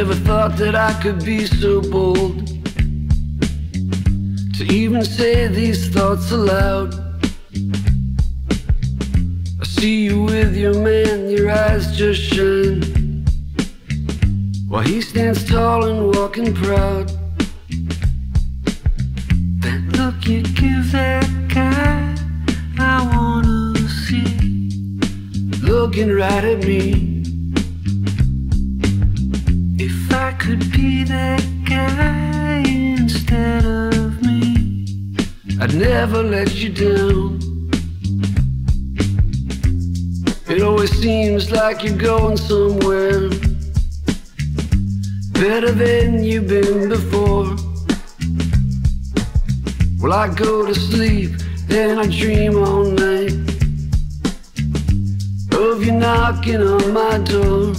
thought that I could be so bold to even say these thoughts aloud. I see you with your man, your eyes just shine. While he stands tall and walking proud. That look you give that guy, I wanna see. Looking right at me. Could be that guy instead of me, I'd never let you down. It always seems like you're going somewhere better than you've been before. Well, I go to sleep, then I dream all night of you knocking on my door.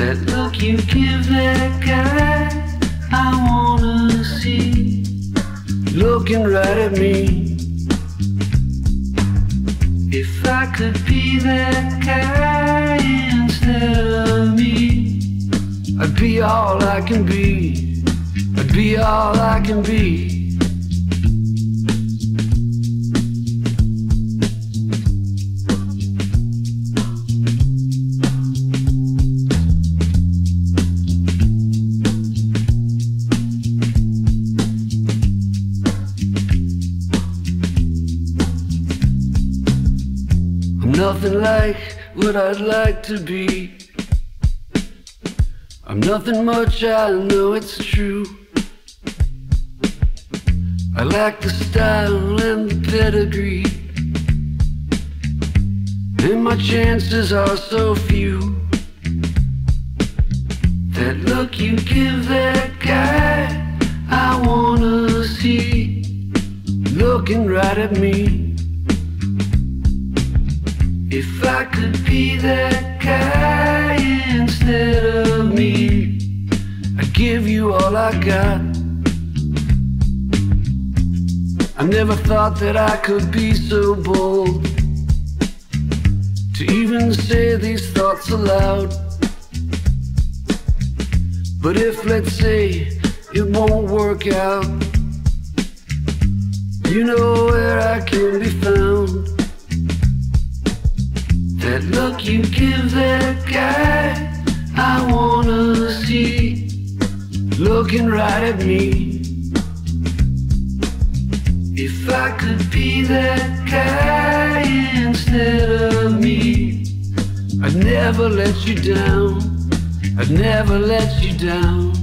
That look you give that guy, I wanna see. Looking right at me. If I could be that guy instead of me, I'd be all I can be. I'd be all I can be. Nothing like what I'd like to be. I'm nothing much, I know it's true. I lack the style and the pedigree. And my chances are so few. That look you give that guy, I wanna see. Looking right at me. If I could be that guy instead of me, I'd give you all I got. I never thought that I could be so bold to even say these thoughts aloud. But if, let's say, it won't work out, you know where I can be found. That look you give that guy, I wanna see. Looking right at me. If I could be that guy instead of me, I'd never let you down. I'd never let you down.